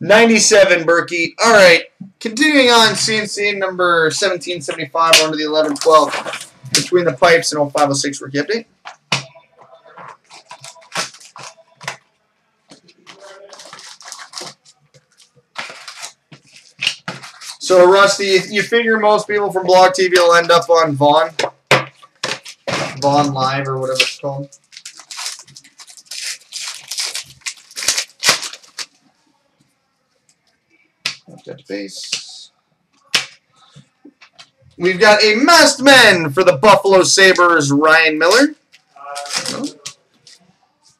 97, Berkey. All right. Continuing on, CNC number 1775 under the 1112 between the pipes and 0506 rookie update. So, Rusty, you figure most people from Blog TV will end up on Vaughn? Vaughn Live or whatever it's called. Got base. We've got a masked man for the Buffalo Sabres, Ryan Miller.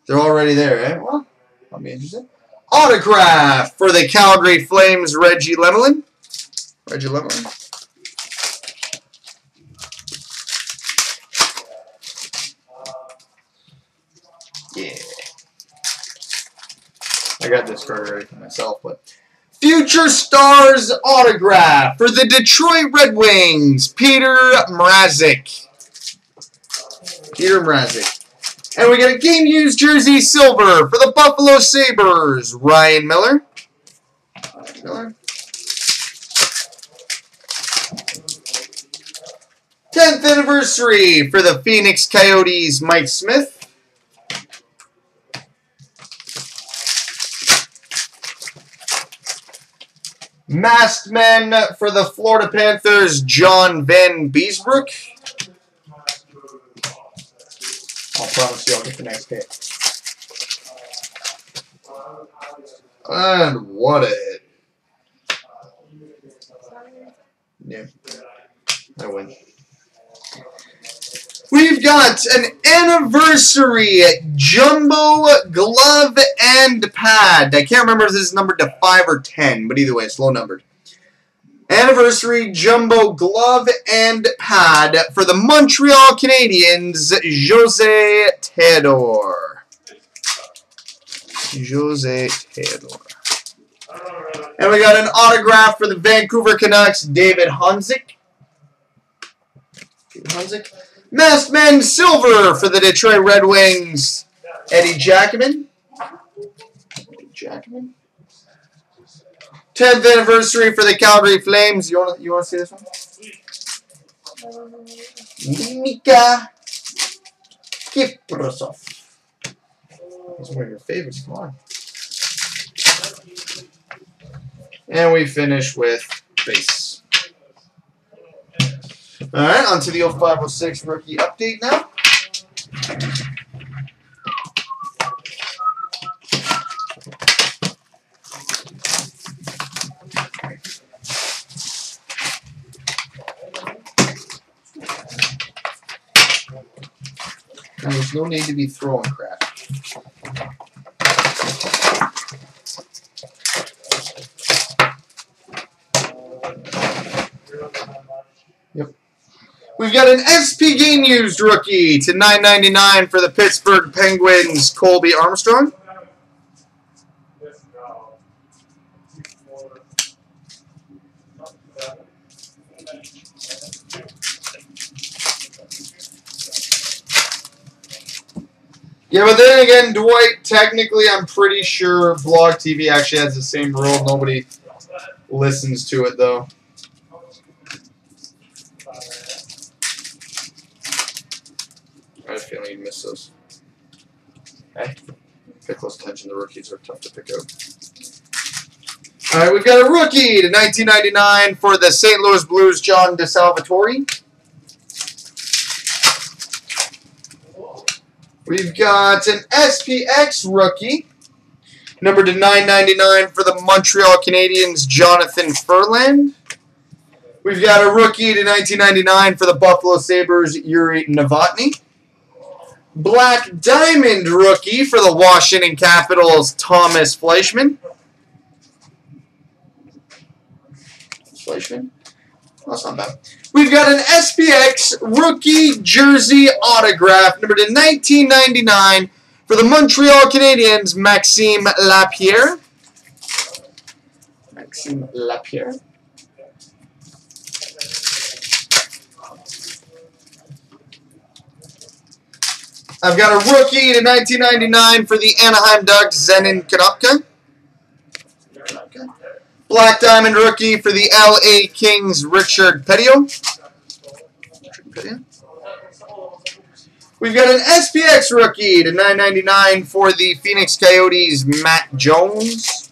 They're already there, eh? Well, I'll be interested. Autograph for the Calgary Flames, Reggie Lemelin. Reggie Lemelin. Yeah. I got this card ready for myself, but Future Stars autograph for the Detroit Red Wings, Peter Mrazek. Peter Mrazek. And we get a game used jersey silver for the Buffalo Sabres, Ryan Miller. Ryan Miller. 10th anniversary for the Phoenix Coyotes, Mike Smith. Masked Men for the Florida Panthers, John Vanbiesbrouck. I'll promise you I'll get the next hit. And what a hit. Yeah, I win. We've got an anniversary jumbo glove and pad. I can't remember if this is numbered to 5 or 10, but either way, it's low numbered. Anniversary jumbo glove and pad for the Montreal Canadiens, Jose Theodore. Jose Theodore. And we got an autograph for the Vancouver Canucks, David Honzik. David Honzik. Masked Men Silver for the Detroit Red Wings, Eddie Giacomin. Eddie Giacomin. 10th anniversary for the Calgary Flames. You want you want to see this one? Miikka Kiprusoff. He's one of your favorites. Come on. And we finish with base. All right, on to the 0506 rookie update now. there's no need to be throwing crap. We've got an SP Game Used rookie to 9.99 for the Pittsburgh Penguins, Colby Armstrong. Yeah, but then again, Dwight, technically, I'm pretty sure Blog TV actually has the same rule. Nobody listens to it, though. I have a feeling you miss those. Hey, pay close attention. The rookies are tough to pick out. All right, we've got a rookie to 1999 for the St. Louis Blues, John DiSalvatore. We've got an SPX rookie, number to 999 for the Montreal Canadiens, Jonathan Ferland. We've got a rookie to 1999 for the Buffalo Sabres, Yuri Novotny. Black Diamond rookie for the Washington Capitals, Thomas Fleischman. Fleischmann? that's not bad. We've got an SPX rookie jersey autograph, number to 1999 for the Montreal Canadiens, Maxime Lapierre. Maxime Lapierre. I've got a rookie to 1999 for the Anaheim Ducks, Zenon Konopka. Okay. Black Diamond rookie for the LA Kings, Richard Petiot. We've got an SPX rookie to 9.99 for the Phoenix Coyotes, Matt Jones.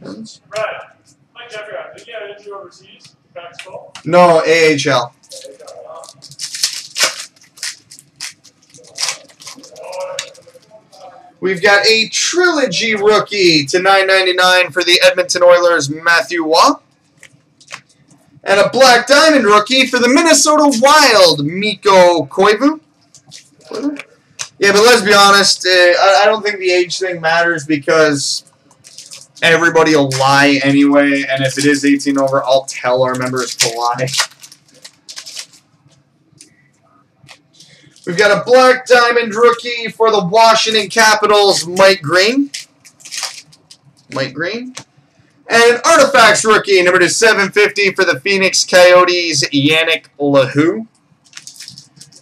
Jones? No, AHL. We've got a trilogy rookie to 9.99 for the Edmonton Oilers, Matthew Waugh. And a black diamond rookie for the Minnesota Wild, Mikko Koivu. Yeah, but let's be honest, uh, I, don't think the age thing matters because everybody will lie anyway, and if it is 18 over, I'll tell our members to lie. We've got a Black Diamond rookie for the Washington Capitals, Mike Green. Mike Green. And an Artifacts rookie, number to 750 for the Phoenix Coyotes, Yanick Lehoux.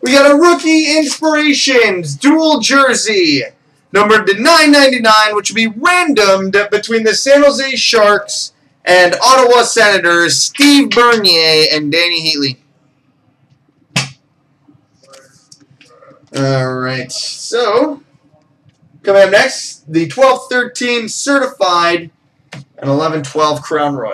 We got a Rookie Inspirations dual jersey, numbered to 9.99, which will be randomed between the San Jose Sharks and Ottawa Senators, Steve Bernier and Dany Heatley. All right, so coming up next, the 12-13 certified and 11-12 Crown Royal.